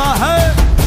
जाता है।